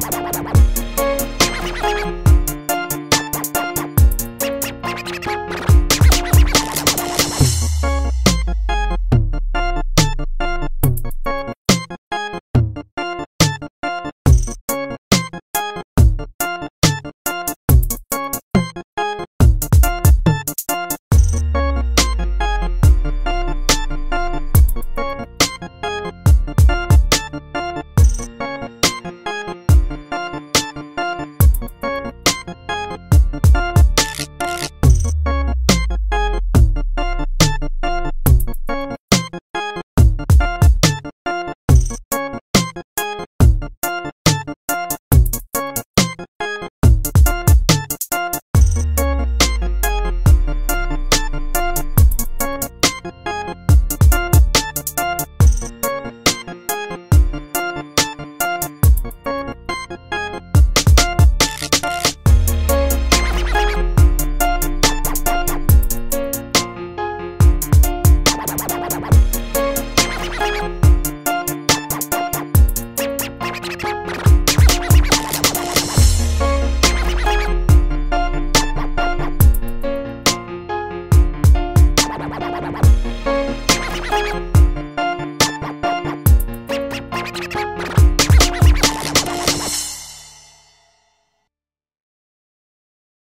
Bye-bye.